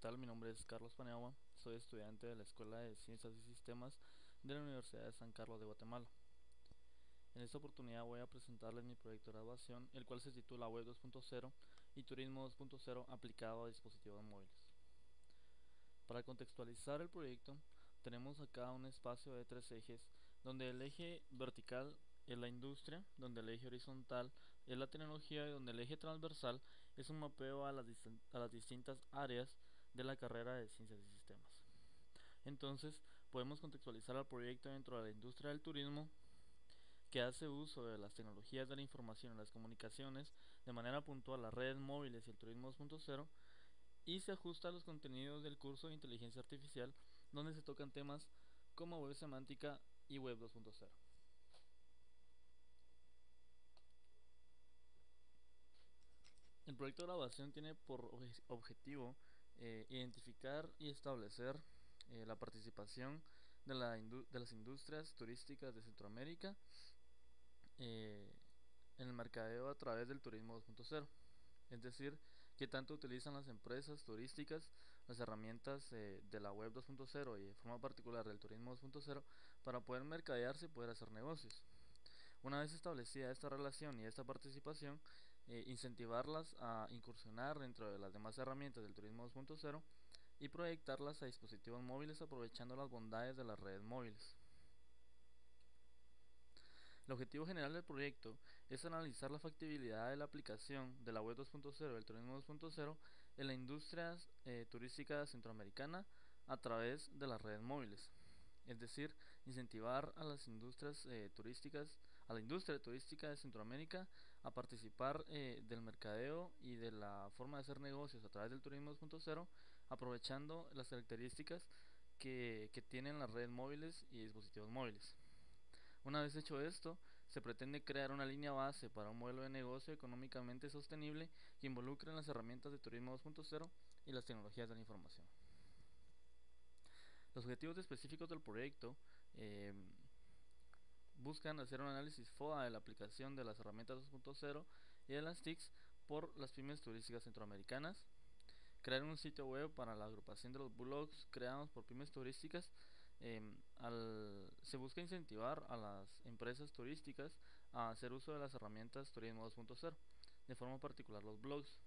tal? Mi nombre es Carlos Paneagua, soy estudiante de la Escuela de Ciencias y Sistemas de la Universidad de San Carlos de Guatemala. En esta oportunidad voy a presentarles mi proyecto de graduación, el cual se titula Web 2.0 y Turismo 2.0 aplicado a dispositivos móviles. Para contextualizar el proyecto, tenemos acá un espacio de tres ejes, donde el eje vertical es la industria, donde el eje horizontal es la tecnología y donde el eje transversal es un mapeo a las, a las distintas áreas de la carrera de ciencias y sistemas. Entonces, podemos contextualizar el proyecto dentro de la industria del turismo que hace uso de las tecnologías de la información y las comunicaciones de manera puntual a las redes móviles y el turismo 2.0 y se ajusta a los contenidos del curso de inteligencia artificial donde se tocan temas como web semántica y web 2.0. El proyecto de graduación tiene por objetivo eh, identificar y establecer eh, la participación de, la de, las industrias turísticas de Centroamérica eh, en el mercadeo a través del turismo 2.0. Es decir, que tanto utilizan las empresas turísticas las herramientas de la web 2.0 y de forma particular del turismo 2.0 para poder mercadearse y poder hacer negocios. Una vez establecida esta relación y esta participación, eh, incentivarlas a incursionar dentro de las demás herramientas del turismo 2.0 y proyectarlas a dispositivos móviles aprovechando las bondades de las redes móviles. El objetivo general del proyecto es analizar la factibilidad de la aplicación de la web 2.0 del turismo 2.0 en la industria eh, turística centroamericana a través de las redes móviles es decir, incentivar a las industrias eh, turísticas, a la industria turística de Centroamérica a participar eh, del mercadeo y de la forma de hacer negocios a través del turismo 2.0, aprovechando las características que, que tienen las redes móviles y dispositivos móviles. Una vez hecho esto, se pretende crear una línea base para un modelo de negocio económicamente sostenible que involucre las herramientas de turismo 2.0 y las tecnologías de la información. Los objetivos específicos del proyecto eh, buscan hacer un análisis FOA de la aplicación de las herramientas 2.0 y de las TICs por las pymes turísticas centroamericanas, crear un sitio web para la agrupación de los blogs creados por pymes turísticas. Em, se busca incentivar a las empresas turísticas a hacer uso de las herramientas Turismo 2.0, de forma particular los blogs.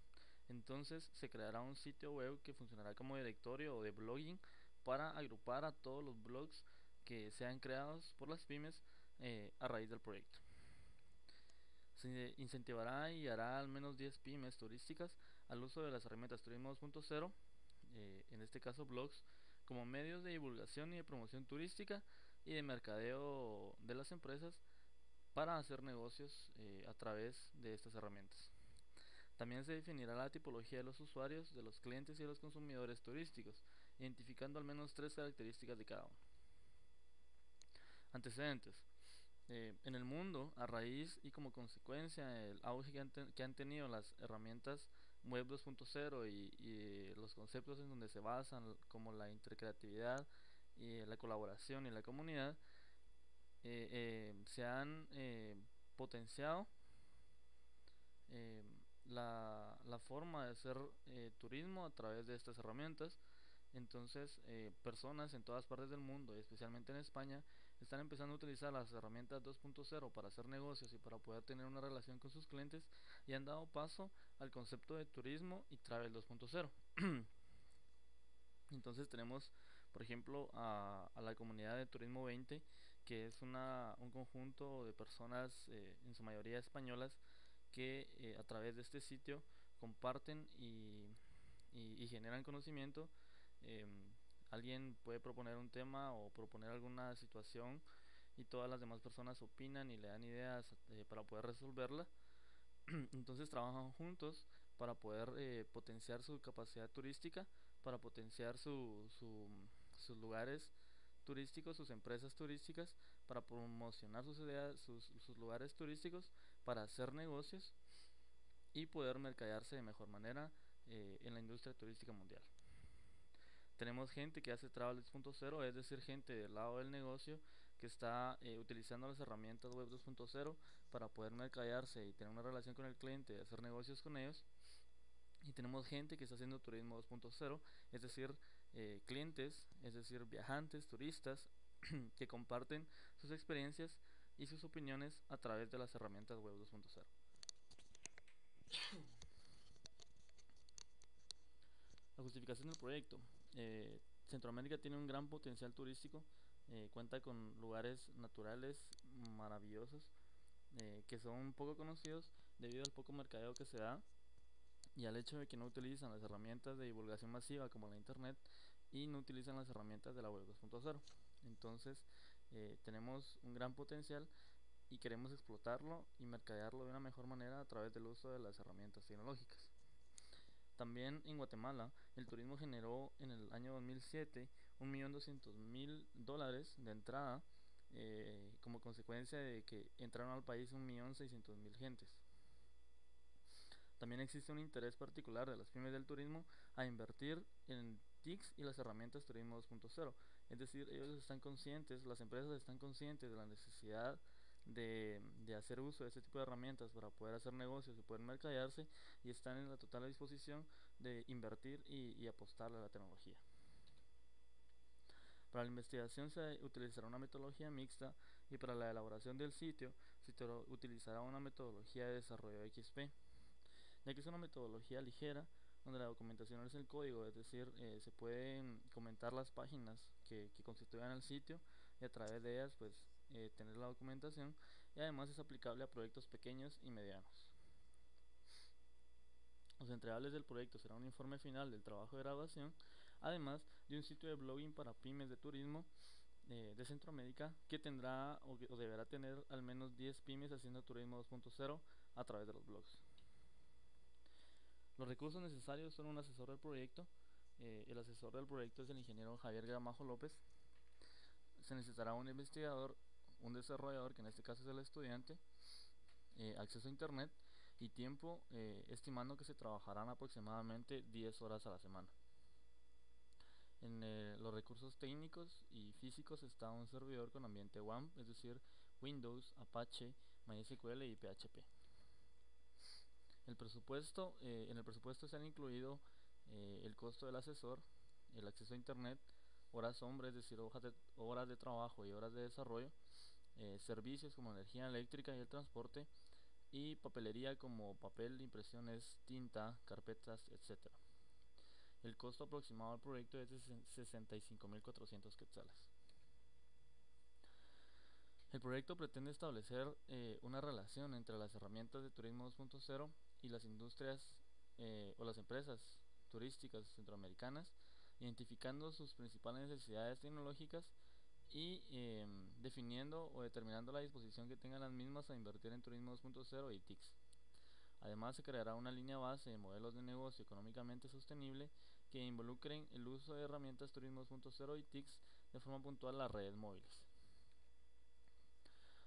Entonces se creará un sitio web que funcionará como directorio de blogging para agrupar a todos los blogs que sean creados por las pymes eh, a raíz del proyecto. Se incentivará y hará al menos 10 pymes turísticas al uso de las herramientas Turismo 2.0, eh, en este caso blogs, como medios de divulgación y de promoción turística y de mercadeo de las empresas para hacer negocios eh, a través de estas herramientas. También se definirá la tipología de los usuarios, de los clientes y de los consumidores turísticos, identificando al menos tres características de cada uno. Antecedentes. Eh, en el mundo, a raíz y como consecuencia del auge que han, que han tenido las herramientas Web 2.0 y, y, los conceptos en donde se basan, como la intercreatividad, y la colaboración y la comunidad, eh, eh, se han potenciado la, la forma de hacer eh, turismo a través de estas herramientas. Entonces, eh, personas en todas partes del mundo, especialmente en España, están empezando a utilizar las herramientas 2.0 para hacer negocios y para poder tener una relación con sus clientes y han dado paso al concepto de turismo y travel 2.0. Entonces tenemos, por ejemplo, a, a, la comunidad de Turismo 20, que es una, un conjunto de personas, eh, en su mayoría españolas, que eh, a través de este sitio comparten y, y, generan conocimiento. Em, alguien puede proponer un tema o proponer alguna situación y todas las demás personas opinan y le dan ideas eh, para poder resolverla. Entonces trabajan juntos para poder eh, potenciar su capacidad turística, para potenciar su, su, sus lugares turísticos, sus empresas turísticas, para promocionar sus ideas, sus, lugares turísticos, para hacer negocios y poder mercadearse de mejor manera eh, en la industria turística mundial. Tenemos gente que hace Travel 2.0, es decir, gente del lado del negocio que está eh, utilizando las herramientas Web 2.0 para poder mercadearse y tener una relación con el cliente hacer negocios con ellos. y tenemos gente que está haciendo turismo 2.0, es decir, eh, clientes, es decir, viajantes, turistas, que comparten sus experiencias y sus opiniones a través de las herramientas web 2.0. La justificación del proyecto. Eh, Centroamérica tiene un gran potencial turístico, eh, cuenta con lugares naturales maravillosos que son poco conocidos debido al poco mercadeo que se da y al hecho de que no utilizan las herramientas de divulgación masiva como la internet y no utilizan las herramientas de la web 2.0 entonces eh, tenemos un gran potencial y queremos explotarlo y mercadearlo de una mejor manera a través del uso de las herramientas tecnológicas también en Guatemala el turismo generó en el año 2007 1.200.000 dólares de entrada eh, como consecuencia de que entraron al país 1.600.000 gentes también existe un interés particular de las pymes del turismo a invertir en TICs y las herramientas Turismo 2.0. Es decir, ellos están conscientes, las empresas están conscientes de la necesidad de, hacer uso de este tipo de herramientas para poder hacer negocios y poder mercadearse y están en la total disposición de invertir y, y apostarle a la tecnología. Para la investigación se utilizará una metodología mixta y para la elaboración del sitio se utilizará una metodología de desarrollo XP ya que es una metodología ligera donde la documentación es el código, es decir, eh, se pueden comentar las páginas que, que, constituyan el sitio y a través de ellas pues eh, tener la documentación y además es aplicable a proyectos pequeños y medianos. Los entregables del proyecto será un informe final del trabajo de graduación, además de un sitio de blogging para pymes de turismo eh, de Centroamérica que tendrá o, deberá tener al menos 10 pymes haciendo turismo 2.0 a través de los blogs. Los recursos necesarios son un asesor del proyecto. Eh, el asesor del proyecto es el ingeniero Javier Gramajo López. Se necesitará un investigador, un desarrollador, que en este caso es el estudiante, eh, acceso a internet y tiempo, eh, estimando que se trabajarán aproximadamente 10 horas a la semana. En los recursos técnicos y físicos está un servidor con ambiente WAMP, es decir, Windows, Apache, MySQL y PHP. El presupuesto, eh, en el presupuesto se han incluido eh, el costo del asesor, el acceso a internet, horas hombres, es decir, de, horas de trabajo y horas de desarrollo, eh, servicios como energía eléctrica y el transporte, y papelería como papel, impresiones, tinta, carpetas, etc. El costo aproximado del proyecto es de 65.400 quetzales. El proyecto pretende establecer una relación entre las herramientas de turismo 2.0 y las industrias eh, o las empresas turísticas centroamericanas, identificando sus principales necesidades tecnológicas y em, definiendo o determinando la disposición que tengan las mismas a invertir en turismo 2.0 y TICs. Además, se creará una línea base de modelos de negocio económicamente sostenible que involucren el uso de herramientas turismo 2.0 y TICs de forma puntual a las redes móviles.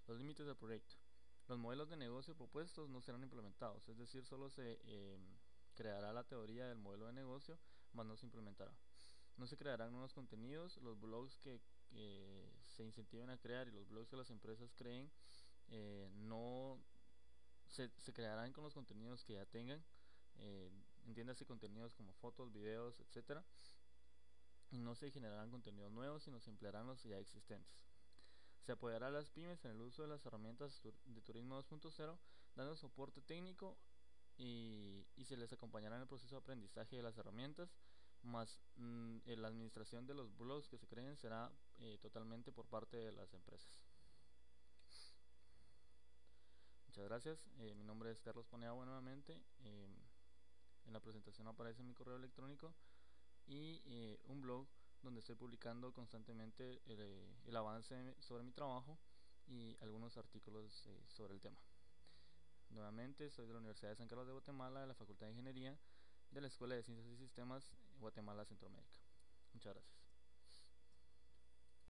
Los límites del proyecto. Los modelos de negocio propuestos no serán implementados, es decir, solo se em, creará la teoría del modelo de negocio, mas no se implementará. No se crearán nuevos contenidos, los blogs que, se incentiven a crear y los blogs que las empresas creen eh, no se, crearán con los contenidos que ya tengan, eh, entiéndase contenidos como fotos, videos, etcétera, y no se generarán contenidos nuevos, sino se emplearán los ya existentes. Se apoyará a las pymes en el uso de las herramientas de Turismo 2.0, dando soporte técnico y, se les acompañará en el proceso de aprendizaje de las herramientas, más mm, la administración de los blogs que se creen será eh, totalmente por parte de las empresas. Muchas gracias, eh, mi nombre es Carlos Paneagua nuevamente, em, en la presentación aparece mi correo electrónico y eh, un blog donde estoy publicando constantemente el, avance sobre mi trabajo y algunos artículos sobre el tema. Nuevamente, soy de la Universidad de San Carlos de Guatemala, de la Facultad de Ingeniería, de la Escuela de Ciencias y Sistemas, Guatemala, Centroamérica. Muchas gracias.